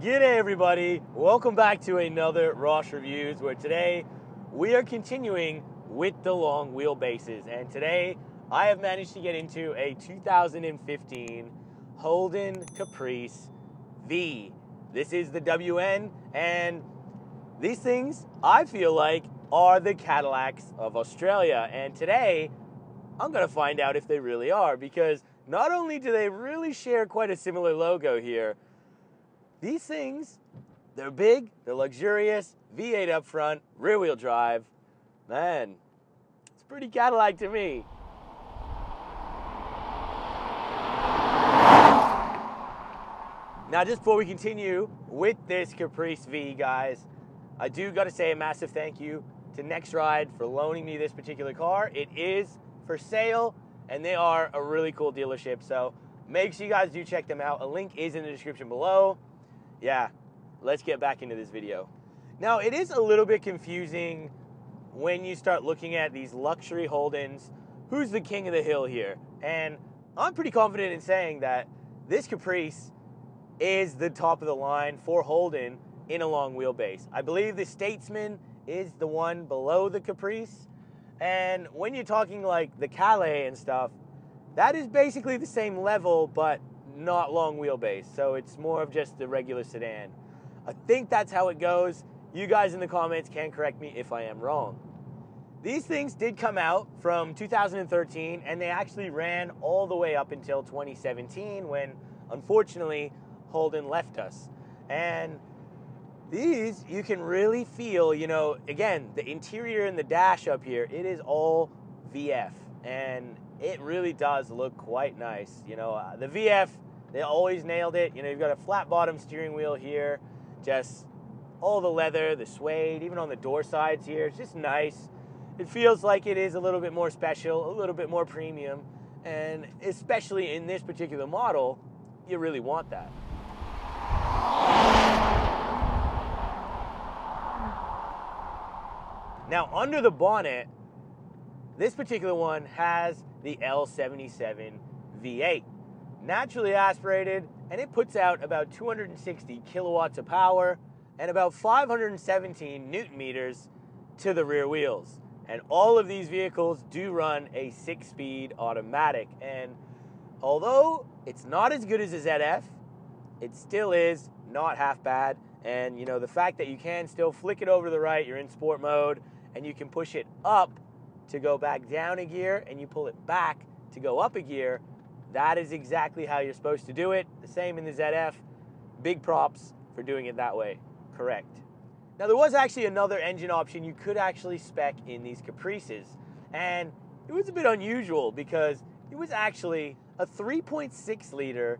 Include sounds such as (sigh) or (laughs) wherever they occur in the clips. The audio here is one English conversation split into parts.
G'day everybody, welcome back to another Ross Reviews where today we are continuing with the long wheelbases. And today I have managed to get into a 2015 Holden Caprice V. This is the WN and these things I feel like are the Cadillacs of Australia. And today I'm going to find out if they really are because not only do they really share quite a similar logo here, these things, they're big, they're luxurious, V8 up front, rear wheel drive. Man, it's pretty Cadillac to me. Now, just before we continue with this Caprice V, guys, I do got to say a massive thank you to NextRide for loaning me this particular car. It is for sale, and they are a really cool dealership. So make sure you guys do check them out. A link is in the description below yeah, let's get back into this video. Now, it is a little bit confusing when you start looking at these luxury Holdens. Who's the king of the hill here? And I'm pretty confident in saying that this Caprice is the top of the line for Holden in a long wheelbase. I believe the Statesman is the one below the Caprice. And when you're talking like the Calais and stuff, that is basically the same level, but not long wheelbase. So it's more of just the regular sedan. I think that's how it goes. You guys in the comments can correct me if I am wrong. These things did come out from 2013 and they actually ran all the way up until 2017 when unfortunately Holden left us. And these you can really feel, you know, again, the interior and the dash up here, it is all VF and it really does look quite nice. You know, uh, the VF, they always nailed it. You know, you've got a flat bottom steering wheel here, just all the leather, the suede, even on the door sides here. It's just nice. It feels like it is a little bit more special, a little bit more premium, and especially in this particular model, you really want that. Now, under the bonnet, this particular one has the L77 V8. Naturally aspirated, and it puts out about 260 kilowatts of power and about 517 newton meters to the rear wheels. And all of these vehicles do run a six speed automatic. And although it's not as good as a ZF, it still is not half bad. And you know, the fact that you can still flick it over to the right, you're in sport mode, and you can push it up to go back down a gear and you pull it back to go up a gear, that is exactly how you're supposed to do it. The same in the ZF. Big props for doing it that way. Correct. Now there was actually another engine option you could actually spec in these Caprices. And it was a bit unusual because it was actually a 3.6 liter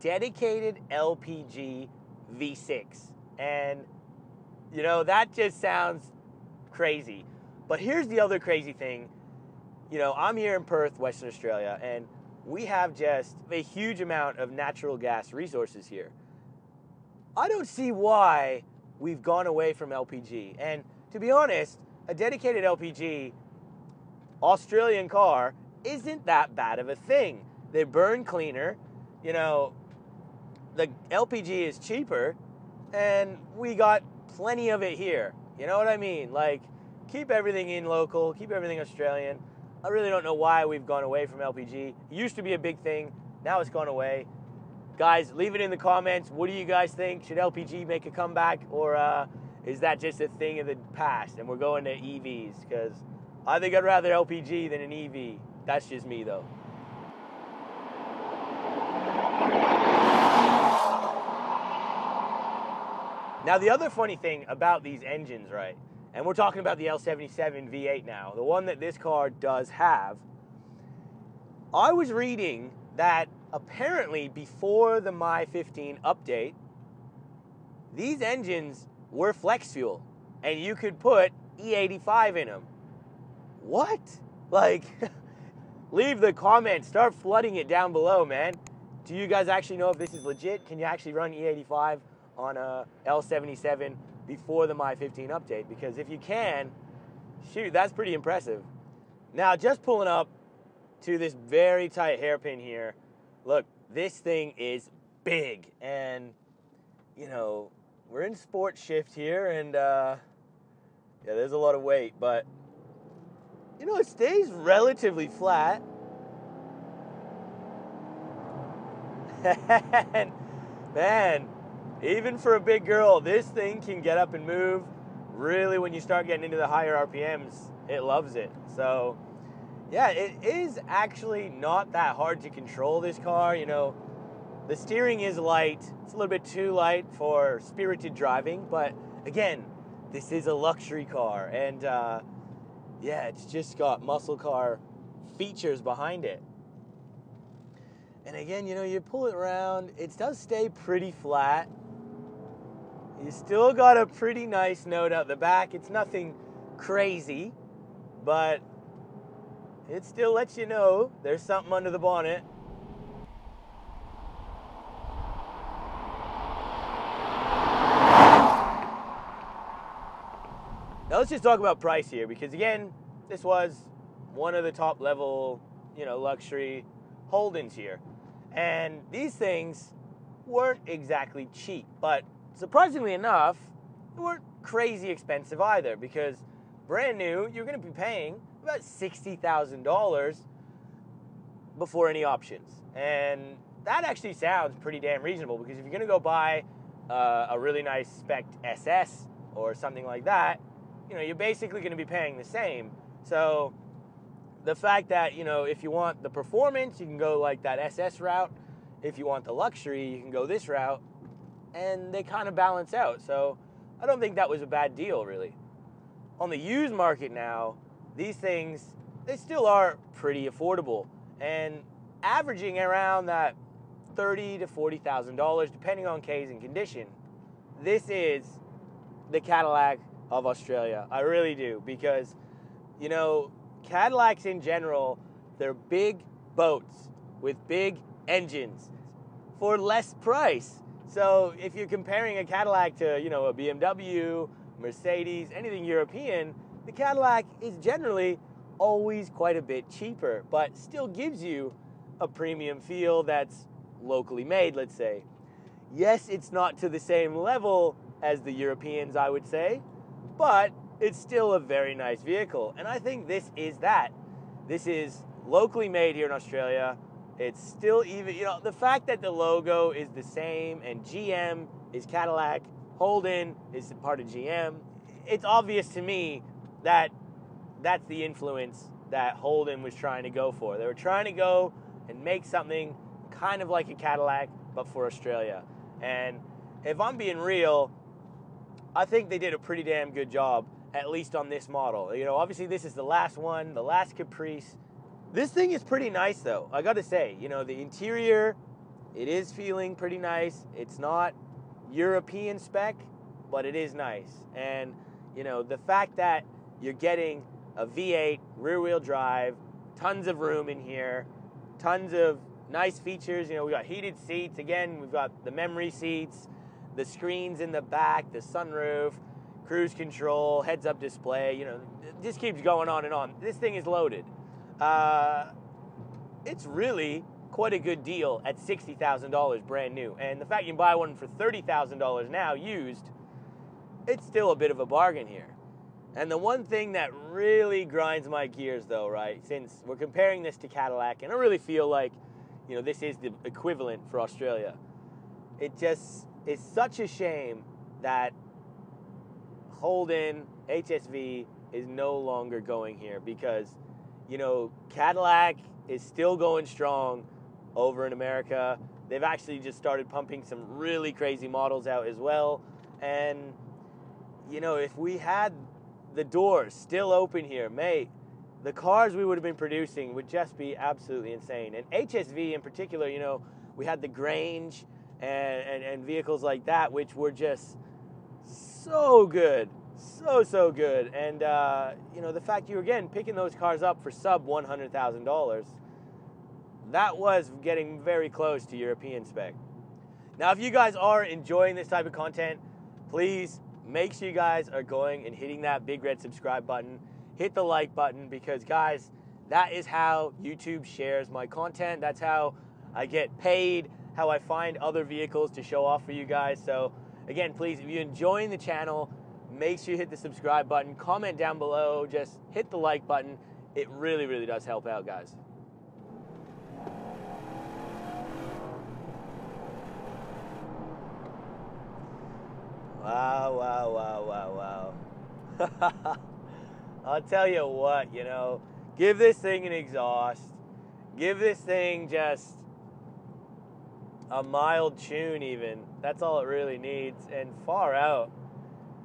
dedicated LPG V6. And you know, that just sounds crazy. But here's the other crazy thing. You know, I'm here in Perth, Western Australia, and we have just a huge amount of natural gas resources here. I don't see why we've gone away from LPG. And to be honest, a dedicated LPG Australian car isn't that bad of a thing. They burn cleaner, you know, the LPG is cheaper, and we got plenty of it here. You know what I mean? Like, keep everything in local, keep everything Australian. I really don't know why we've gone away from LPG. It used to be a big thing, now it's gone away. Guys, leave it in the comments. What do you guys think? Should LPG make a comeback, or uh, is that just a thing of the past and we're going to EVs? Because I think I'd rather LPG than an EV. That's just me, though. Now, the other funny thing about these engines, right, and we're talking about the L77 V8 now, the one that this car does have. I was reading that apparently before the MY 15 update, these engines were flex fuel and you could put E85 in them. What? Like, (laughs) leave the comments, start flooding it down below, man. Do you guys actually know if this is legit? Can you actually run E85 on a L77 before the MY 15 update because if you can, shoot, that's pretty impressive. Now, just pulling up to this very tight hairpin here, look, this thing is big and you know, we're in sport shift here, and uh, yeah, there's a lot of weight, but you know, it stays relatively flat. (laughs) and man, even for a big girl, this thing can get up and move. Really, when you start getting into the higher RPMs, it loves it. So, yeah, it is actually not that hard to control this car. You know, the steering is light. It's a little bit too light for spirited driving, but again, this is a luxury car, and uh, yeah, it's just got muscle car features behind it. And again, you know, you pull it around, it does stay pretty flat. You still got a pretty nice note out the back. It's nothing crazy, but it still lets you know there's something under the bonnet. Now let's just talk about price here because again, this was one of the top level, you know, luxury Holdens here. And these things weren't exactly cheap, but surprisingly enough, they weren't crazy expensive either because brand new, you're going to be paying about $60,000 before any options. And that actually sounds pretty damn reasonable because if you're going to go buy uh, a really nice spec SS or something like that, you know, you're basically going to be paying the same. So the fact that, you know, if you want the performance, you can go like that SS route. If you want the luxury, you can go this route. And they kind of balance out. So I don't think that was a bad deal, really. On the used market now, these things, they still are pretty affordable and averaging around that thirty to forty thousand dollars, depending on case and condition. This is the Cadillac of Australia. I really do because, you know, Cadillacs in general, they're big boats with big engines for less price. So if you're comparing a Cadillac to, you know, a BMW, Mercedes, anything European, the Cadillac is generally always quite a bit cheaper, but still gives you a premium feel that's locally made, let's say. Yes, it's not to the same level as the Europeans, I would say, but it's still a very nice vehicle. And I think this is that. This is locally made here in Australia. It's still even, you know, the fact that the logo is the same and GM is Cadillac, Holden is part of GM, it's obvious to me that that's the influence that Holden was trying to go for. They were trying to go and make something kind of like a Cadillac, but for Australia. And if I'm being real, I think they did a pretty damn good job, at least on this model. You know, obviously this is the last one, the last Caprice. This thing is pretty nice though, I gotta say. You know, the interior, it is feeling pretty nice. It's not European spec, but it is nice. And, you know, the fact that you're getting a V8 rear wheel drive, tons of room in here, tons of nice features. You know, we got heated seats. Again, we've got the memory seats the screens in the back, the sunroof, cruise control, heads up display, you know, just keeps going on and on. This thing is loaded. Uh, it's really quite a good deal at $60,000 brand new. And the fact you can buy one for $30,000 now used, it's still a bit of a bargain here. And the one thing that really grinds my gears though, right, since we're comparing this to Cadillac, and I really feel like, you know, this is the equivalent for Australia. It just is such a shame that Holden HSV is no longer going here because, you know, Cadillac is still going strong over in America. They've actually just started pumping some really crazy models out as well. And, you know, if we had the doors still open here, mate, the cars we would have been producing would just be absolutely insane. And HSV in particular, you know, we had the Grange and, and, and vehicles like that, which were just so good, so so good. And uh, you know the fact you were again picking those cars up for sub one hundred thousand dollars, that was getting very close to European spec. Now, if you guys are enjoying this type of content, please make sure you guys are going and hitting that big red subscribe button. Hit the like button because guys, that is how YouTube shares my content. That's how I get paid how I find other vehicles to show off for you guys. So Again, please, if you're enjoying the channel, make sure you hit the subscribe button, comment down below, just hit the like button. It really, really does help out, guys. Wow, wow, wow, wow, wow. (laughs) I'll tell you what, you know, give this thing an exhaust. Give this thing just a mild tune even. That's all it really needs. And far out.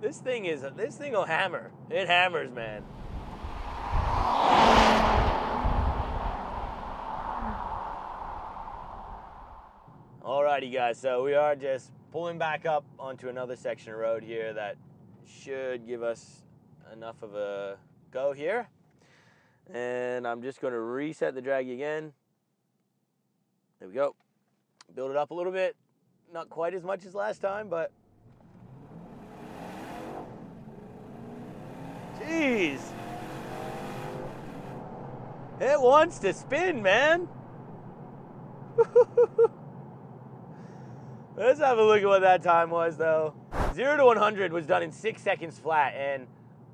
This thing is this thing will hammer. It hammers, man. Alrighty guys, so we are just pulling back up onto another section of road here that should give us enough of a go here. And I'm just going to reset the drag again. There we go. Build it up a little bit. Not quite as much as last time, but Jeez. It wants to spin, man. (laughs) Let's have a look at what that time was, though. 0 to 100 was done in 6 seconds flat, and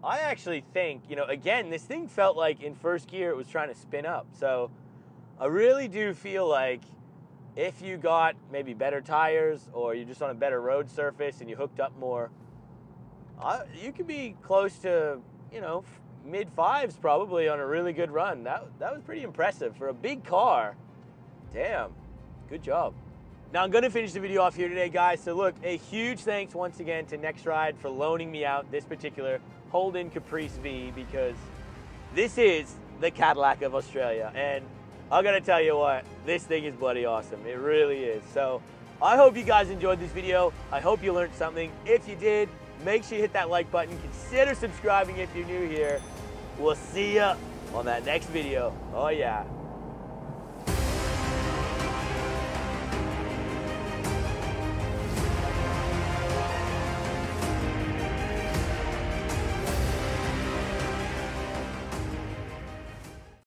I actually think, you know, again, this thing felt like in first gear it was trying to spin up. So I really do feel like if you got maybe better tires or you're just on a better road surface and you hooked up more, uh, you could be close to, you know, mid fives probably on a really good run. That, that was pretty impressive for a big car. Damn, good job. Now I'm gonna finish the video off here today, guys. So look, a huge thanks once again to NextRide for loaning me out this particular Holden Caprice V because this is the Cadillac of Australia. And I gotta tell you what, this thing is bloody awesome. It really is. So I hope you guys enjoyed this video. I hope you learned something. If you did, make sure you hit that like button. Consider subscribing if you're new here. We'll see ya on that next video. Oh yeah.